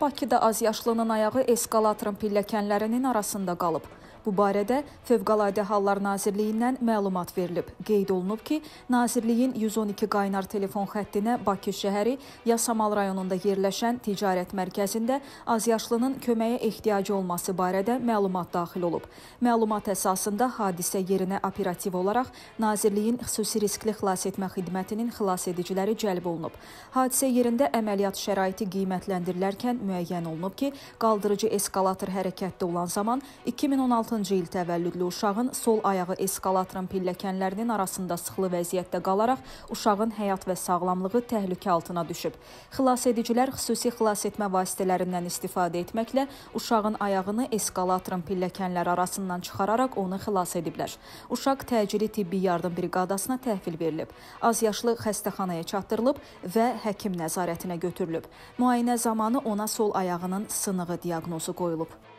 Bakıda azyaşlının ayağı eskalatorun pilləkənlərinin arasında qalıb. Bu barədə Fövqəladə Hallar Nazirliyindən məlumat verilib. Qeyd olunub ki, Nazirliyin 112 qaynar telefon xəttinə Bakı şəhəri Yasamal rayonunda yerləşən ticarət mərkəzində azyaşlının köməyə ehtiyacı olması barədə məlumat daxil olub. Məlumat əsasında hadisə yerinə operativ olaraq Nazirliyin xüsusi riskli xilasetmə xidmətinin xilasediciləri cəlb olunub. Hadisə yerində əməliyyat şəraiti qiymətləndirilərkən müəyyən olunub ki, qaldırıcı eskalator hərəkətdə olan zaman 2016 2016-cı il təvəllüdlü uşağın sol ayağı eskalatorun pilləkənlərinin arasında sıxılı vəziyyətdə qalaraq uşağın həyat və sağlamlığı təhlükə altına düşüb. Xilasedicilər xüsusi xilasetmə vasitələrindən istifadə etməklə uşağın ayağını eskalatorun pilləkənləri arasından çıxararaq onu xilas ediblər. Uşaq təcili tibbi yardım briqadasına təhvil verilib. Az yaşlı xəstəxanaya çatdırılıb və həkim nəzarətinə götürülüb. Müayinə zamanı ona sol ayağının sınığı diaqnozu qoyulub.